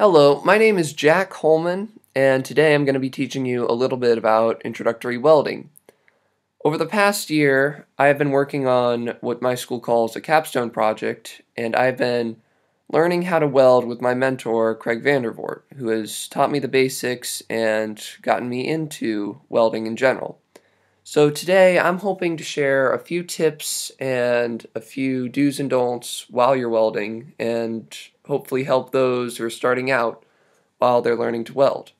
Hello, my name is Jack Holman, and today I'm going to be teaching you a little bit about introductory welding. Over the past year, I have been working on what my school calls a capstone project, and I've been learning how to weld with my mentor, Craig Vandervoort, who has taught me the basics and gotten me into welding in general. So today I'm hoping to share a few tips and a few do's and don'ts while you're welding and hopefully help those who are starting out while they're learning to weld.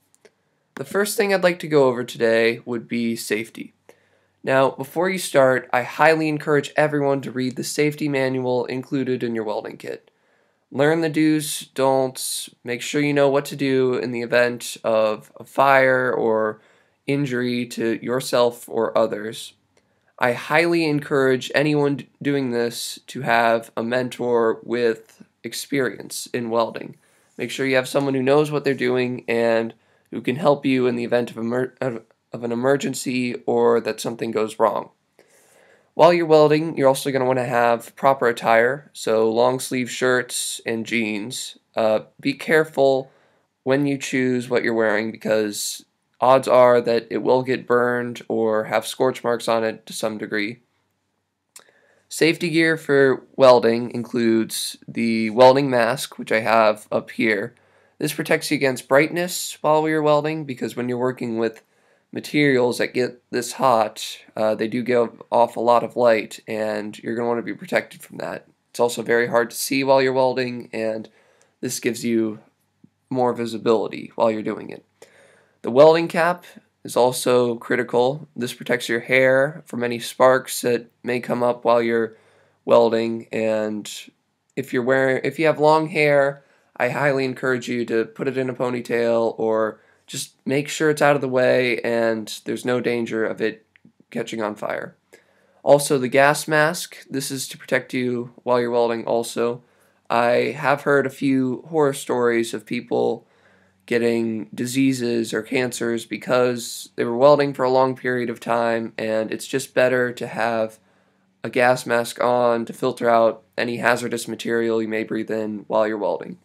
The first thing I'd like to go over today would be safety. Now, before you start, I highly encourage everyone to read the safety manual included in your welding kit. Learn the do's, don'ts, make sure you know what to do in the event of a fire or injury to yourself or others. I highly encourage anyone doing this to have a mentor with experience in welding. Make sure you have someone who knows what they're doing and who can help you in the event of, emer- of an emergency or that something goes wrong. While you're welding, you're also going to want to have proper attire, so long sleeve shirts and jeans. Uh, be careful when you choose what you're wearing because odds are that it will get burned or have scorch marks on it to some degree. Safety gear for welding includes the welding mask, which I have up here. This protects you against brightness while you're welding because when you're working with materials that get this hot, uh, they do give off a lot of light and you're going to want to be protected from that. It's also very hard to see while you're welding and this gives you more visibility while you're doing it. The welding cap is also critical. This protects your hair from any sparks that may come up while you're welding and if you're wearing if you have long hair, I highly encourage you to put it in a ponytail or just make sure it's out of the way and there's no danger of it catching on fire. Also the gas mask, this is to protect you while you're welding also. I have heard a few horror stories of people getting diseases or cancers because they were welding for a long period of time, and it's just better to have a gas mask on to filter out any hazardous material you may breathe in while you're welding.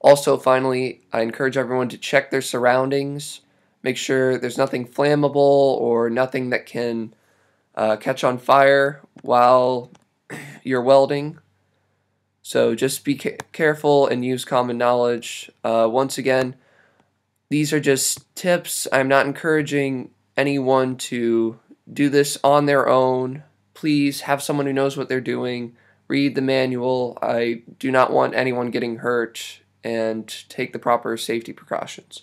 Also, finally, I encourage everyone to check their surroundings. Make sure there's nothing flammable or nothing that can uh, catch on fire while you're welding. So just be ca careful and use common knowledge. Uh, once again, these are just tips. I'm not encouraging anyone to do this on their own. Please have someone who knows what they're doing. Read the manual. I do not want anyone getting hurt and take the proper safety precautions.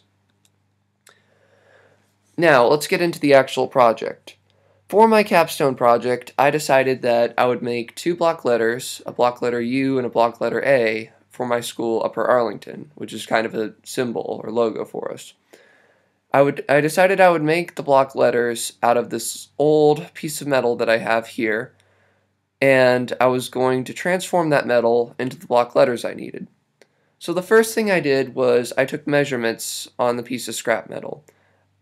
Now, let's get into the actual project. For my capstone project, I decided that I would make two block letters, a block letter U and a block letter A, for my school, Upper Arlington, which is kind of a symbol or logo for us. I would I decided I would make the block letters out of this old piece of metal that I have here, and I was going to transform that metal into the block letters I needed. So the first thing I did was I took measurements on the piece of scrap metal.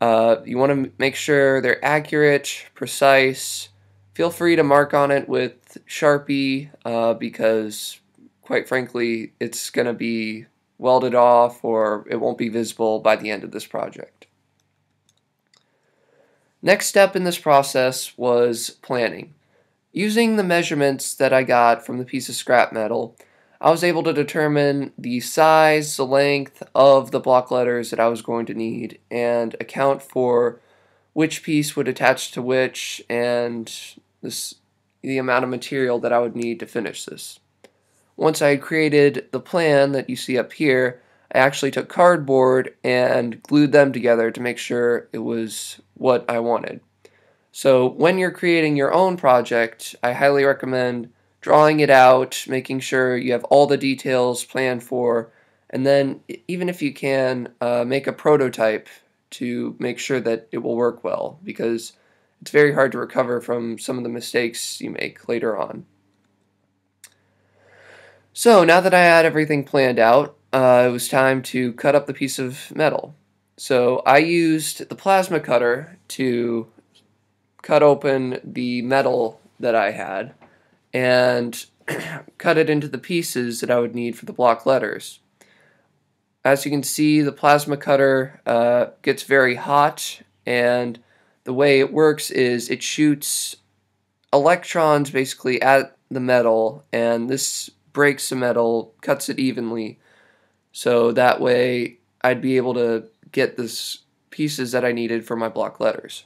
Uh, you want to make sure they're accurate, precise. Feel free to mark on it with Sharpie uh, because, quite frankly, it's going to be welded off or it won't be visible by the end of this project. Next step in this process was planning. Using the measurements that I got from the piece of scrap metal, I was able to determine the size, the length of the block letters that I was going to need and account for which piece would attach to which and this the amount of material that I would need to finish this. Once I had created the plan that you see up here, I actually took cardboard and glued them together to make sure it was what I wanted. So when you're creating your own project, I highly recommend drawing it out, making sure you have all the details planned for, and then even if you can, uh, make a prototype to make sure that it will work well because it's very hard to recover from some of the mistakes you make later on. So now that I had everything planned out, uh, it was time to cut up the piece of metal. So I used the plasma cutter to cut open the metal that I had and cut it into the pieces that I would need for the block letters. as you can see, the plasma cutter uh, gets very hot, and the way it works is it shoots electrons basically at the metal, and this breaks the metal, cuts it evenly, so that way I'd be able to get the pieces that I needed for my block letters.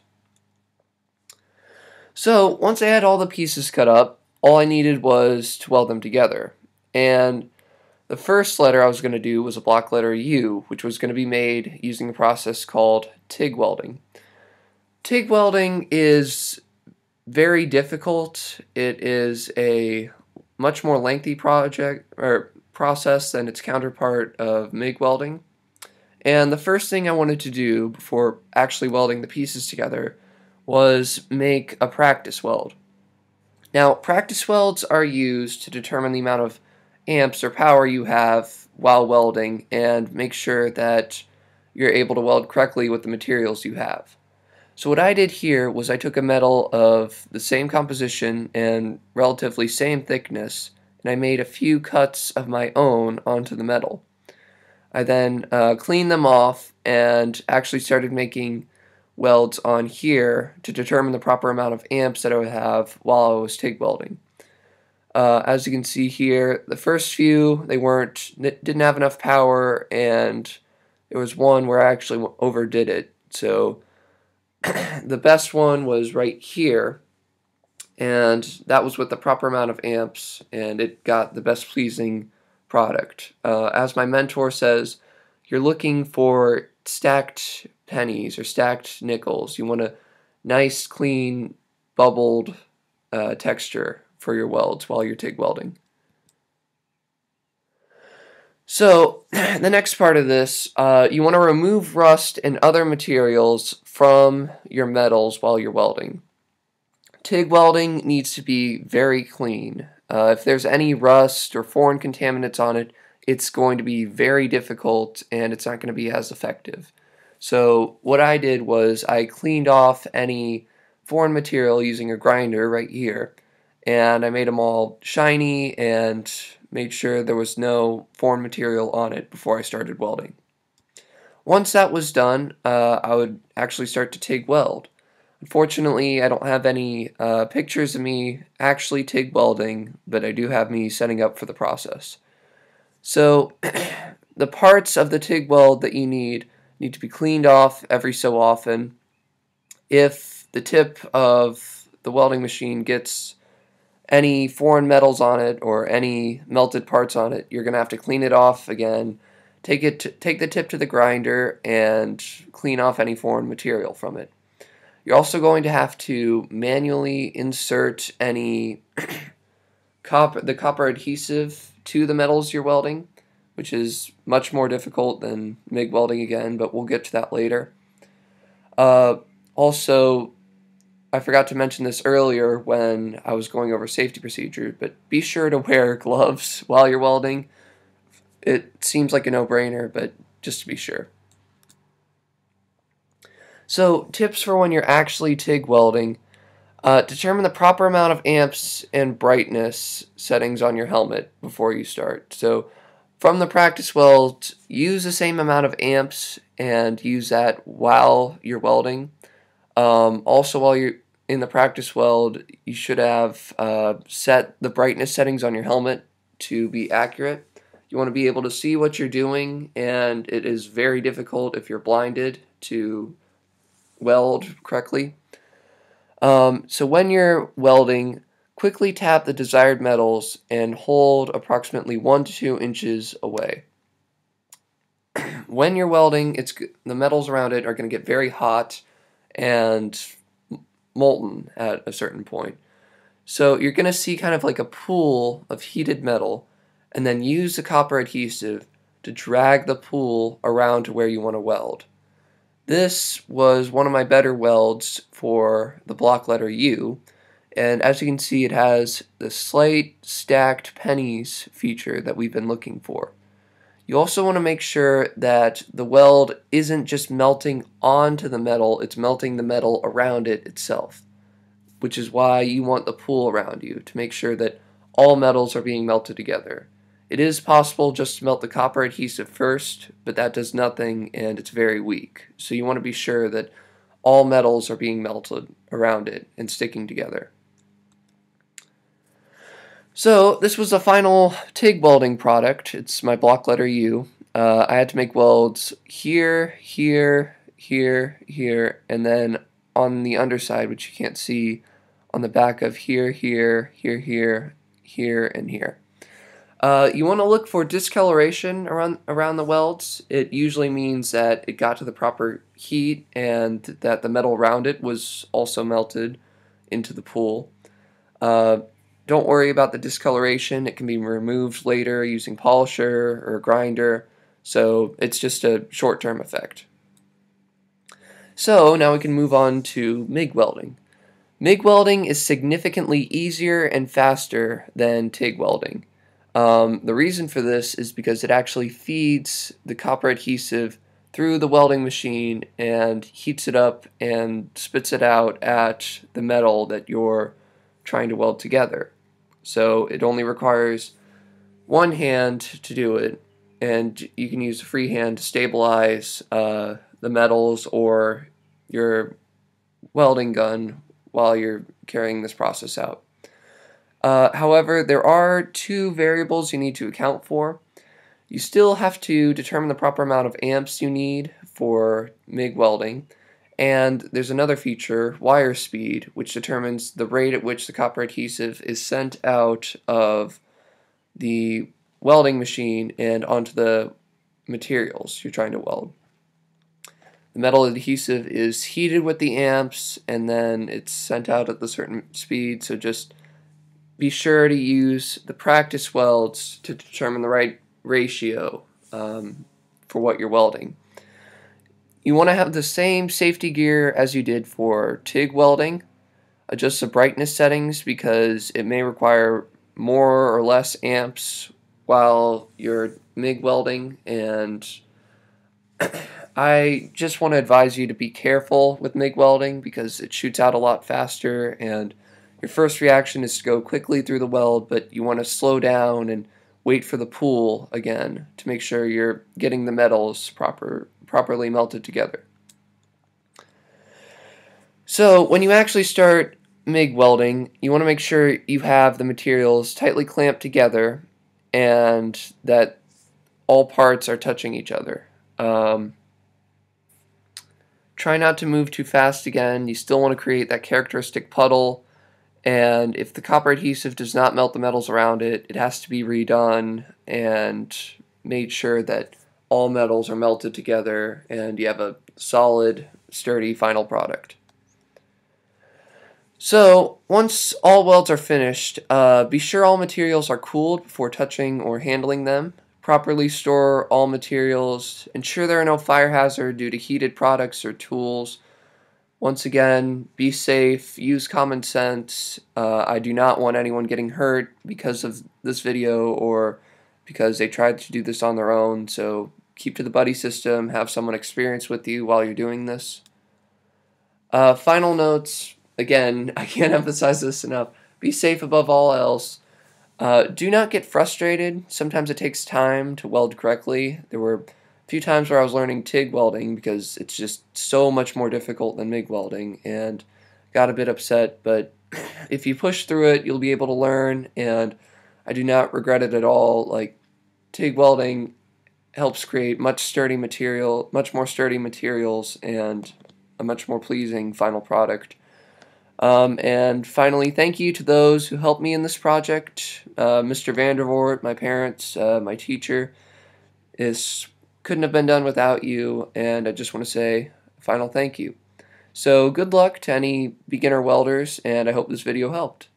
So once I had all the pieces cut up, all I needed was to weld them together. And the first letter I was going to do was a block letter U, which was going to be made using a process called TIG welding. TIG welding is very difficult. It is a much more lengthy project or process than its counterpart of MIG welding. And the first thing I wanted to do before actually welding the pieces together was make a practice weld. Now, practice welds are used to determine the amount of amps or power you have while welding and make sure that you're able to weld correctly with the materials you have. So what I did here was I took a metal of the same composition and relatively same thickness and I made a few cuts of my own onto the metal. I then uh, cleaned them off and actually started making welds on here to determine the proper amount of amps that I would have while I was TIG welding. Uh, as you can see here, the first few, they weren't, didn't have enough power, and there was one where I actually overdid it. So the best one was right here, and that was with the proper amount of amps, and it got the best pleasing product. Uh, as my mentor says, you're looking for stacked pennies or stacked nickels. You want a nice, clean, bubbled uh, texture for your welds while you're TIG welding. So, the next part of this, uh, you want to remove rust and other materials from your metals while you're welding. TIG welding needs to be very clean. Uh, if there's any rust or foreign contaminants on it, it's going to be very difficult and it's not going to be as effective. So what I did was I cleaned off any foreign material using a grinder right here and I made them all shiny and made sure there was no foreign material on it before I started welding. Once that was done, uh, I would actually start to TIG weld. Unfortunately, I don't have any uh, pictures of me actually TIG welding, but I do have me setting up for the process. So, the parts of the TIG weld that you need need to be cleaned off every so often. If the tip of the welding machine gets any foreign metals on it or any melted parts on it, you're going to have to clean it off again. Take it to, take the tip to the grinder and clean off any foreign material from it. You're also going to have to manually insert any copper, the copper adhesive to the metals you're welding, which is much more difficult than MIG welding again, but we'll get to that later. Uh, also, I forgot to mention this earlier when I was going over safety procedure, but be sure to wear gloves while you're welding. It seems like a no-brainer, but just to be sure. So, tips for when you're actually TIG welding. Uh, determine the proper amount of amps and brightness settings on your helmet before you start. So, from the practice weld, use the same amount of amps and use that while you're welding. Um, also, while you're in the practice weld, you should have uh, set the brightness settings on your helmet to be accurate. You want to be able to see what you're doing, and it is very difficult if you're blinded to weld correctly. Um, so when you're welding, quickly tap the desired metals and hold approximately 1 to 2 inches away. when you're welding, it's the metals around it are going to get very hot and molten at a certain point. So you're going to see kind of like a pool of heated metal and then use the copper adhesive to drag the pool around to where you want to weld. This was one of my better welds for the block letter U, and as you can see it has the slight stacked pennies feature that we've been looking for. You also want to make sure that the weld isn't just melting onto the metal, it's melting the metal around it itself, which is why you want the pool around you to make sure that all metals are being melted together. It is possible just to melt the copper adhesive first, but that does nothing and it's very weak. So you want to be sure that all metals are being melted around it and sticking together. So this was a final TIG welding product. It's my block letter U. Uh, I had to make welds here, here, here, here, and then on the underside, which you can't see, on the back of here, here, here, here, here, and here. Uh, you want to look for discoloration around around the welds. It usually means that it got to the proper heat and that the metal around it was also melted into the pool. Uh, don't worry about the discoloration. It can be removed later using polisher or grinder. So it's just a short-term effect. So now we can move on to MIG welding. MIG welding is significantly easier and faster than TIG welding. Um, the reason for this is because it actually feeds the copper adhesive through the welding machine and heats it up and spits it out at the metal that you're trying to weld together. So it only requires one hand to do it, and you can use a free hand to stabilize uh, the metals or your welding gun while you're carrying this process out. Uh, however, there are two variables you need to account for. You still have to determine the proper amount of amps you need for MIG welding, and there's another feature, wire speed, which determines the rate at which the copper adhesive is sent out of the welding machine and onto the materials you're trying to weld. The metal adhesive is heated with the amps and then it's sent out at a certain speed, so just be sure to use the practice welds to determine the right ratio um, for what you're welding. You want to have the same safety gear as you did for TIG welding. Adjust the brightness settings because it may require more or less amps while you're MIG welding and I just want to advise you to be careful with MIG welding because it shoots out a lot faster and your first reaction is to go quickly through the weld, but you want to slow down and wait for the pool again to make sure you're getting the metals proper properly melted together. So when you actually start MIG welding, you want to make sure you have the materials tightly clamped together and that all parts are touching each other. Um, try not to move too fast again. You still want to create that characteristic puddle and if the copper adhesive does not melt the metals around it, it has to be redone and made sure that all metals are melted together and you have a solid, sturdy final product. So, once all welds are finished, uh, be sure all materials are cooled before touching or handling them. Properly store all materials. Ensure there are no fire hazard due to heated products or tools. Once again, be safe, use common sense. Uh, I do not want anyone getting hurt because of this video or because they tried to do this on their own. So keep to the buddy system, have someone experienced with you while you're doing this. Uh, final notes again, I can't emphasize this enough. Be safe above all else. Uh, do not get frustrated. Sometimes it takes time to weld correctly. There were few times where I was learning TIG welding because it's just so much more difficult than MIG welding and got a bit upset, but if you push through it, you'll be able to learn and I do not regret it at all. Like TIG welding helps create much sturdy material, much more sturdy materials and a much more pleasing final product. Um, and finally, thank you to those who helped me in this project. Uh, Mr. Vandervoort, my parents, uh, my teacher, is couldn't have been done without you, and I just want to say a final thank you. So good luck to any beginner welders, and I hope this video helped.